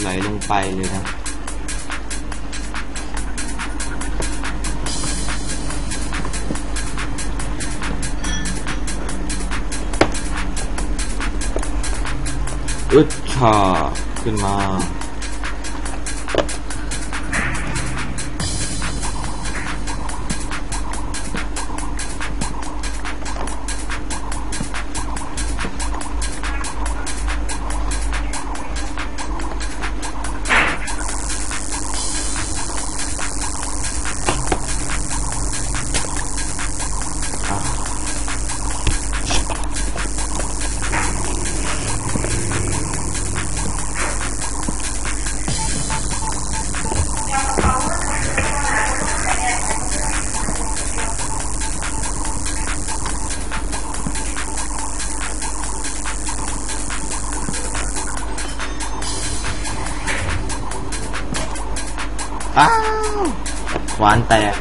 ไหลลงไปเลยนะอึดชาขึ้นมา อ้าวหวานแตก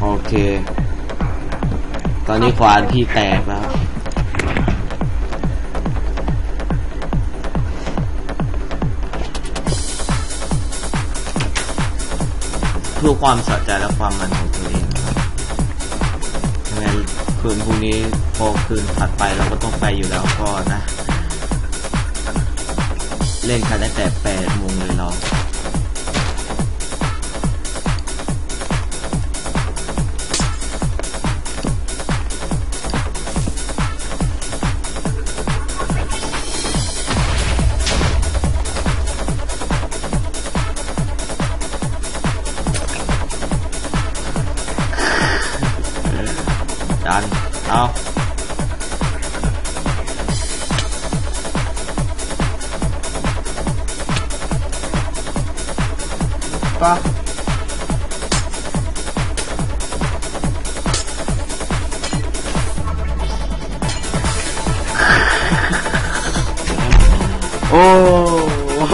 โอเค ตอนนี้ขวานพี่แตกแล้ว เพื่อความสะใจและความมันของตัวเองครับยังไงคืนพรุ่งนี้พอคืนถัดไปเราก็ต้องไปอยู่แล้วก็นะ เล่นกันตั้งแต่แปดโมงเลยเรา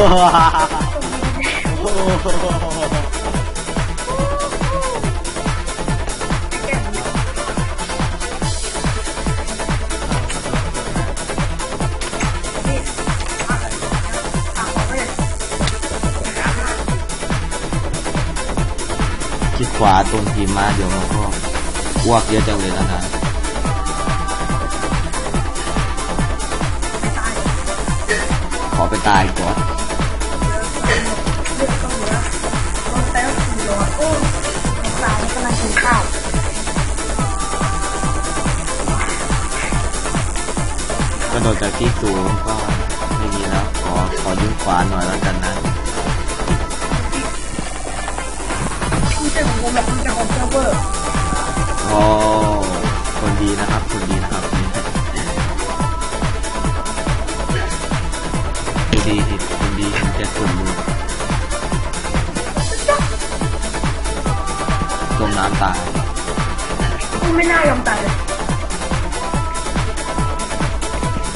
คิดขวาตรงทีมมาเดี๋ยวมันก็อ้วกเยอะจังเลยนะนะขอไปตายก่อน กำลังกินข้าวกระโดดจากที่สูงก็ไม่มีแล้ว ขอขอยืมขวาหน่อยแล้วกันนะคุณเจ้าของผมแบบคุณเจ้าของเซิร์ฟเวอร์โอ้คนดีนะครับคนดีนะครับคนดีคนดีคนจะคนดูจม น้ำตายคุณไม่น่ายอมตายเลย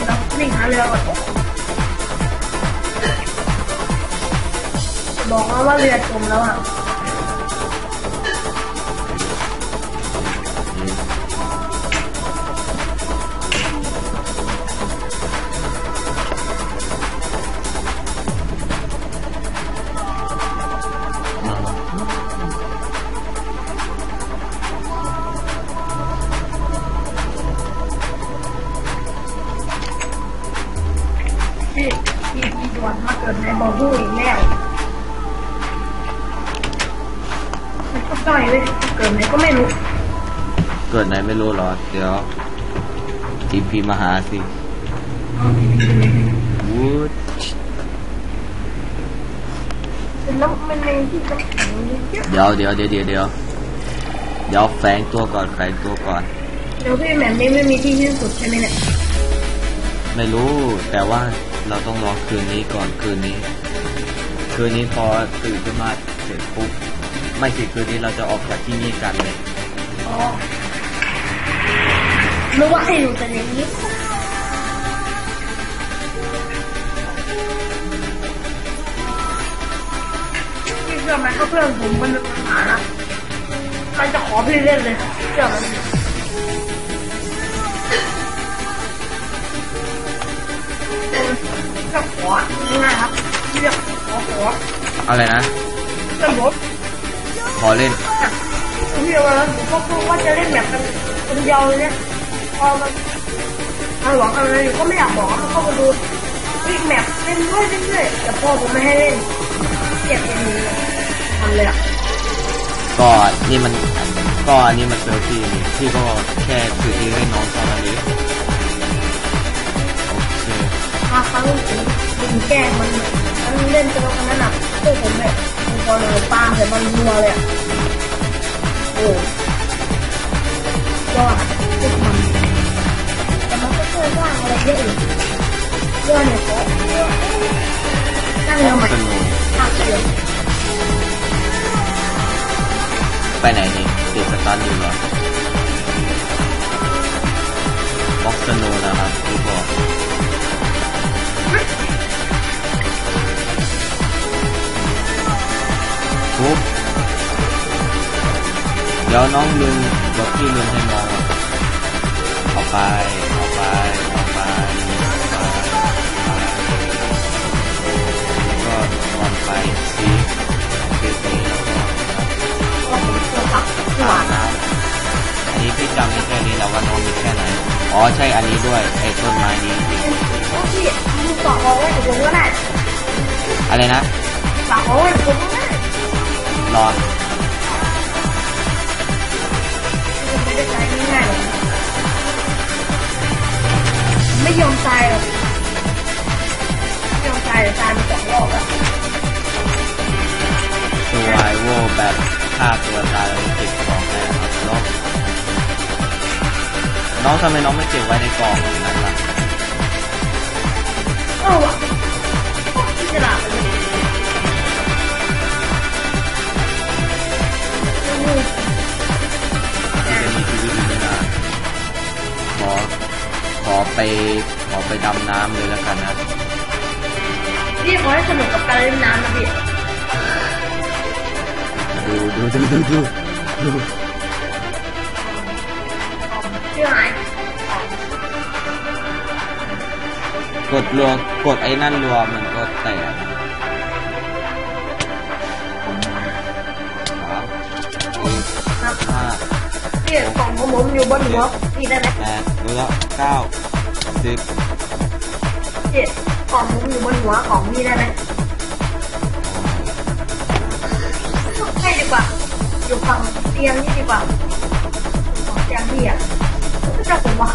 แล้ววิ่งหาเรือก่อนบอกว่าว่าเรือจมแล้วอะ มันก็ต่อยเลยเกิดไหนก็ไม่รู้ เกิดไหนไม่รู้หรอ เดี๋ยวทีพีมาหาสิวูดแล้วมันมีที่น้ำแข็งเยอะเดี๋ยวเดี๋ยวเดี๋ยวเดี๋ยวเดี๋ยวเดี๋ยวแฝงตัวก่อนแฝงตัวก่อน เดี๋ยวพี่แหม่มนี่ไม่มีที่สิ้นสุดใช่ไหมเนี่ย ไม่รู้แต่ว่าเราต้องรอคืนนี้ก่อนคืนนี้ คืนนี้พอตื่นขึ้นมาเสร็จปุ๊บ ไม่สิคืนนี้เราจะออกจากที่นี่กันเลยอ๋อนึกว่าให้ดูแต่อย่างนี้พี่เชื่อไหมถ้าเพื่อนผมมันมีปัญหานะมันจะขอพี่เล่นเลยเชื่อไหมก็ของ่ายๆครับพี่จะขอขออะไรนะเพื่อน ผมขอเล่นผมเดียวแล้วผมก็พูดว่าจะเล่นแบบกันคนเดียวเลยเนี่ยพอมันมาหวังอะไรอยู่ก็ไม่อยากบอกมันก็มาดูวิ่งแมปเล่นด้วยเล่นด้วยแต่พ่อผมไม่ให้เล่นเก็บเป็นมือทำเลยอะก็นี่มันก็อันนี้มันเซลฟี่นี่พี่ก็แค่ถือเองให้น้องตอนนี้โอเคมาครั้ง ผมดึงแกล้งมันมันเล่นจนขนนั้นอะพวกผมแบบมันพอเลยปาใส่มันรัวเลยอะโอ้ยอดพวกมันแต่มันก็ช่วยว่างอะไรเยอะอยู่เรื่องเนี่ยเขานั่งเรือใหม่สนุกภาคเดียวไปไหนนี่ติดสตาร์ทอยู่เหรอบ็อกสโนนะครับพี่บอก ดี๋ยวน้องลืมเดี๋ยวพี่ลืมให้น้องเอาไปเอาไปเอาไปก็ก่อนไปซีคลิปนี้แล้วก็ก็ผมตัวน้ำอันนี้พี่จำได้แค่นี้แต่ว่าน้องมีแค่ไหนอ๋อใช่อันนี้ด้วยไอ้ต้นไม้นี้พี่ต่อเอาไว้เดี๋ยวผมก็ได้อะไรนะต่อเอาไว้เดี๋ยวผมก็ได้รอ ผมไม่ได้ใช้ง่ายอกไม่ยอมตายหรอกไม่ยอมตายเดี๋ยวตายมาสองรอบแล้วตัวไวโวแบบฆ่าตัวตายแล้วเก็บของได้นะครับน้องน้องทำไมน้องไม่เก็บไว้ในกล่องนั้นล่ะเออว่ะที่จะหลับเลย ขอไปขอไปดำน้ำเลยแล้วกันนะ พี่ขอให้สนุกกับการเล่นน้ำนะพี่ดูดูดูดูดูดูพี่หายกดรัวกดไอ้นั่นรัวมันก็แตกสามสี่ครับห้าพี่กล่องขอ งผมอยู่บนหัวพี่ได้ไหมแปดรู้แล้วเก้าสิบพี่กล่องผมอยู่บนหัวของพี่ได้ไหมให้ดีกว่า อยู่ฝั่งเตียงนี่ดีกว่าฝั่งเตียงพี่อะก็จะผมว่า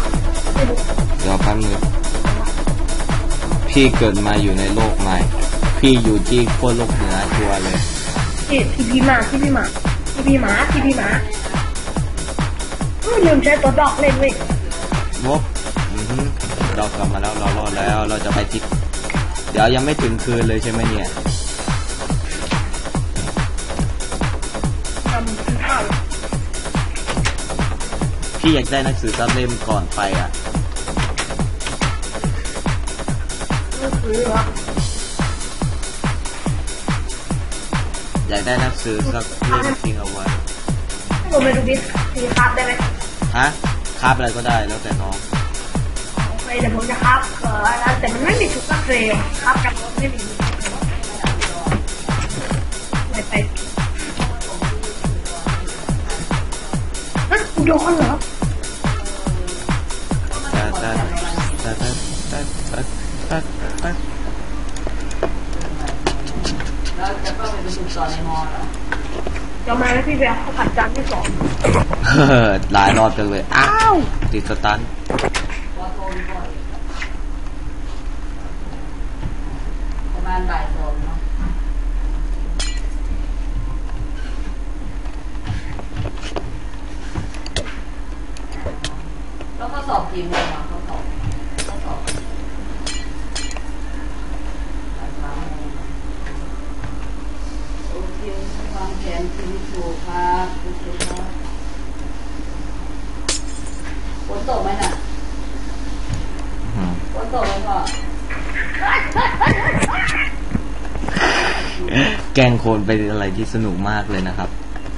ไม่รู้เดี๋ยวแป๊บนึงพี่เกิดมาอยู่ในโลกใหม่ พี่อยู่ที่ขั้วโลกเหนือชัวร์เลยพี่พี่พี่หมาพี่พี่หมาพี่พี่หมาพี่พี่หมาอุ้ย ลืมใช้ตัวดอกเล่นเว้ยวบอือฮึเรากลับมาแล้วเรารอดแล้วเราจะไปที่เดี๋ยวยังไม่ถึงคืนเลยใช่ไหมเนี่ยทำกินข้าวพี่อยากได้หนังสือสักเล่มก่อนไปอะก็คือเหรออยากได้หนังสือสักเล่มทิ้งเอาไว้ให้ผมไปดูบิสซีครับได้ไหม ฮะคาบอะไรก็ได้แล้วแต่น้องไปเดี๋ยวผมจะครับเออแล้แต่มันไม่มีชุดกระเทยครับกันไม่มีไปไปนั่นกูโดนเหรอตัดตัดตัดตัดตัดตัดตัดแล้วจะต้องไปประชุมตอนในมอเหรอ จะมาแล้วพี่แบร์เขาผัดจานที่สองเฮ้อหลายรอบจังเลย อ้าวติดสตันว่าโทรบ่อยประมาณบ่ายสองเนาะแล้วก็สอบกี่โมงอะเขาสอบเขาสอบบ่ายสามโมงโอเควางแผนชีวิตถูกครับโอเคครับ ล้งคนเป็นอะไรที่สนุกมากเลยนะครับ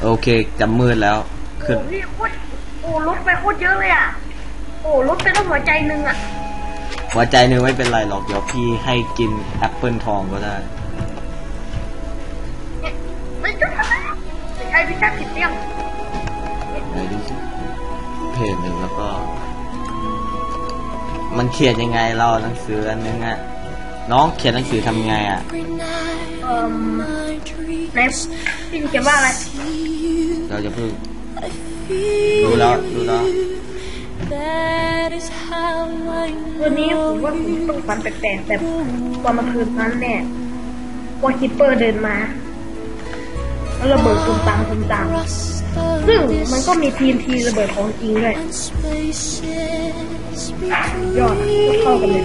โอเคจะมืดแล้วขึ้น โอ้พี่โคตรโอ้ลดไปโคตรเยอะเลยอะ โอ้ลดไปต้องหัวใจหนึ่งอะ หัวใจหนึ่งไม่เป็นไรหรอกเดี๋ยวพี่ให้กินแอปเปิลทองก็ได้เนี่ยไม่ใช่ไม่ใช่พี่แค่ผิดเรื่องไหนดูสิเพจหนึ่งแล้วก็ มันเขียนยังไงเราหนังสืออันนึงอะ น้องเขียนหนังสือทำไงอะเอ่มในพี่เขียนว่าอะไรเราจะเพิ่งดูแล้วดูแล้ววันนี้ผมว่าผมต้องฝันแปลกๆแต่ตอนเมื่อคืนนั้นเนี่ยว่าคิปเปอร์เดินมา แล้วระเบิดตุมตามตุมตามซึ่งมันก็มีทีมทีระเบิดของจริงด้วยยอดอะเข้ากันเลย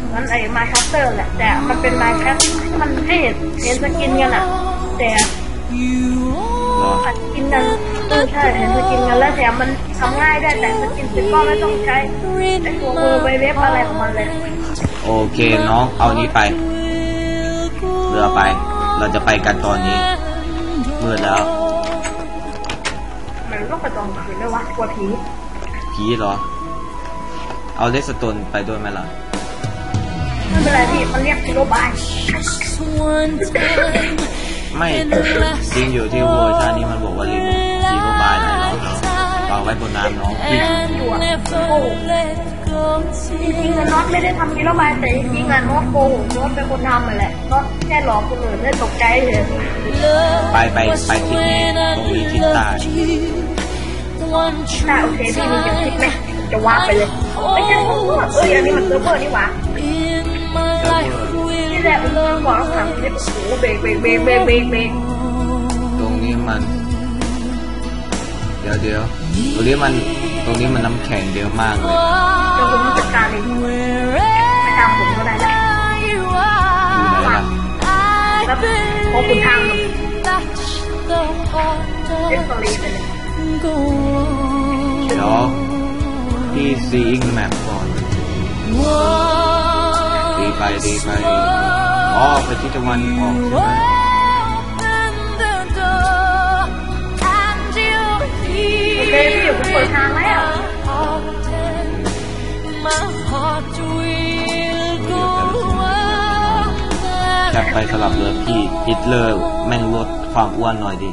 มันไอ้ไมค์คัสเตอร์แหละ แต่มันเป็นไมค์แฟลกที่มันให้เห็นเห็นสกินกันอะแต่ you เหรออัดกินกันเออใช่เห็นสกินกันแล้วแถมมันทำง่ายได้แต่สกินเสร็จก็ไม่ต้องใช้ไอ้ตัวมือไปเว็บอะไรของมันเลย โอเคน้องเอานี้ไปเรือไป เราจะไปกันตอนนี้มืดแล้วมันต้องไปตอนคืนด้วยวะกลัวผีผีเหรอ เอาเลสโตนไปด้วยไหมล่ะ ไม่เป็นไรพี่มันเรียกกิโลบาย just one time ไม่จริงอยู่ที่เวอร์ชันนี้มันบอกว่าลิงผีก็บายหลายรอบแล้ววางไว้บนน้ำน้องพี่ and never let go จริงๆอะน็อตไม่ได้ทำกิโลบายแต่จริงๆอะน็อตโกหกน็อตเป็นคนทำมาแหละน็อตแค่หลอกคนอื่นได้ตกใจเฉย Love ไปไปไปที่นี่ when ต I รงนี้ทิศใต้ loved you. The one ถ้าโอเคพี่มีจะคิดไหมจะว่าไปเลยไม่ใช่ผมว่าเอออันนี้มันเซิร์ฟเวอร์นี่หว่า in my life นี่ will แหละผมบอกแล้วถามพี่โอ้โหเบรกเบรกเบรกเบรกเบรกเบรกตรงนี้มัน เดี๋ยวเดี๋ยวตรงนี้มันตรงนี้มันน้ำแข็งเยอะมากเลยเดี๋ยวผมจัดการเองไม่ตามผมก็ได้แล้วไหนล่ะแล้วพอคุณทางน touch the heart เล่น of สลีไปเลยเดี๋ยวพี่ซีอิงแมปก่อนดี ไปดีไปอ๋อไปที่ตะวันออกใช่ไหม Open the door and you'll โอเคพี่อยู่ผมเปิดทางแล้วแคปไปสลับเรือพี่ฮิตเลอร์แม่งลดความอ้วนหน่อยดิ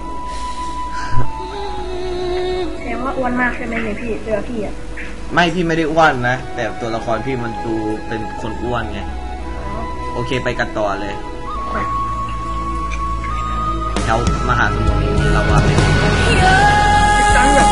แสดงว่าอ้วนมากใช่ไหมเนี่ยพี่เจอพี่อะไม่พี่ไม่ได้อ้วนนะ แต่ตัวละครพี่มันดูเป็นคนอ้วนไง โอเคไปกันต่อเลยแถวมหาสมุทรนี้เราว่าเป็นจังแบบ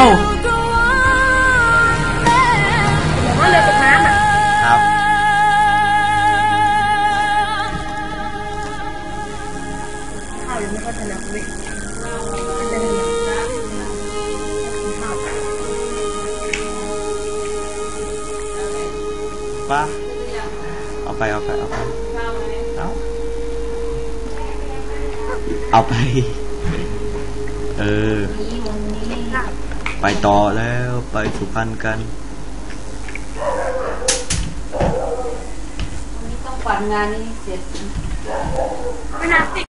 า go on ผมว่าเรือตกน้ำอะครับ ข้าวยังไม่ค่อยถนัดเลยไม่ได้ถนัดข้าวป้าเอาไปเอาไปเอาไปเอาเอาไป เออ ไปต่อแล้วไปสุพรรณกันวันนี้ต้องปั่นงานนี้เสร็จไม่น่าติด